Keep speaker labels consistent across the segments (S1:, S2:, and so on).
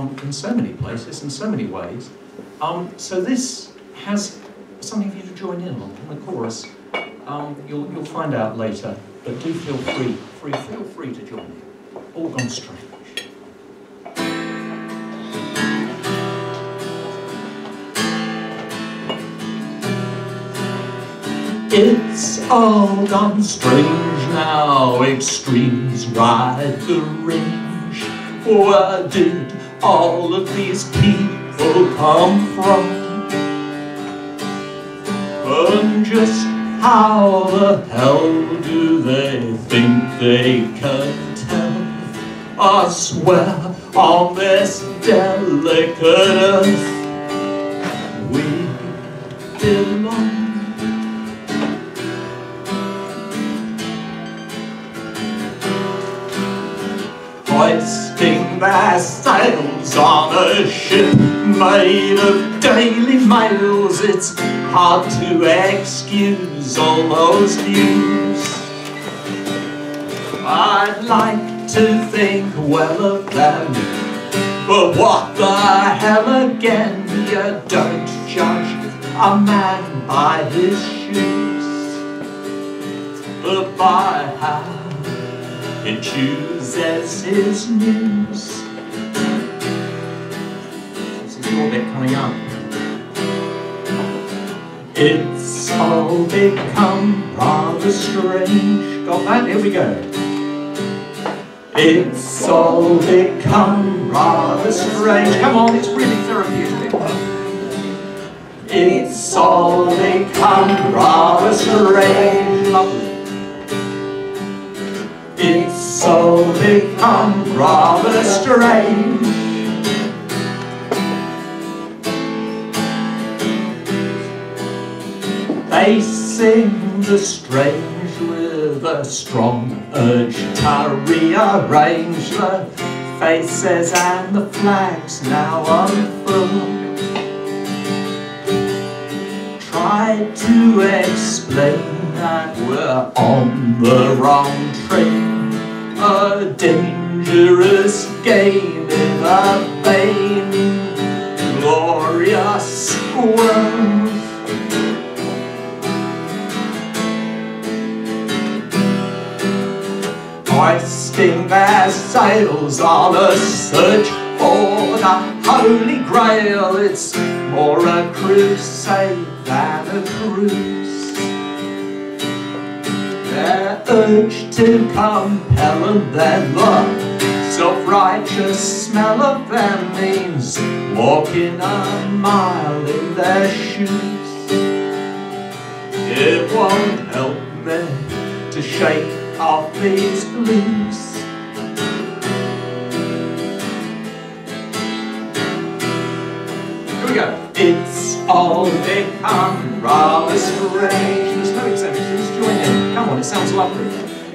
S1: um, in so many places, in so many ways. Um, so this has something for you to join in on, the chorus. Um, you'll, you'll find out later, but do feel free, free, feel free to join in. All gone strange. It's all gone strange now, extremes ride the range. Where did all of these people come from? And just how the hell do they think they can tell us where on this delicate earth we belong? Hoisting their sails on a ship made of daily mails. It's hard to excuse all those views. I'd like to think well of them, but what the hell again? You don't judge a man by his shoes, but by how and chooses his news. This is your bit coming up. It's all become rather strange. Got that? Here we go. It's all become rather strange. Come on, it's really therapeutic. It's all become rather strange. Become rather strange They the strange with a strong urge to rearrange the faces and the flags now unfurled. Try to explain that we're on the wrong train a dangerous game in a vain, glorious world. Hoisting their sails on a search for the Holy Grail, it's more a crusade than a cruise their urge to compel and then the self-righteous smell of them means walking a mile in their shoes. It won't help me to shake off these blues. Here we go. It's all become rather strange. There's no exemptions. It sounds lovely.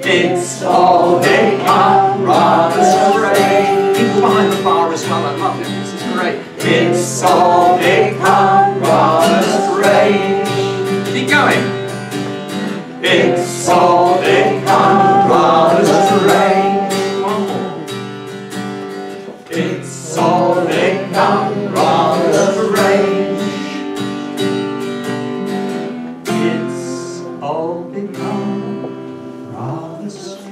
S1: It's all day on Robin's Parade. People behind the bar as well, I love it. This is great. It's all day on Robin's Parade. Keep going. It's all day on Robin's Parade. It's all day on Robin's Parade. It's all day on Yes.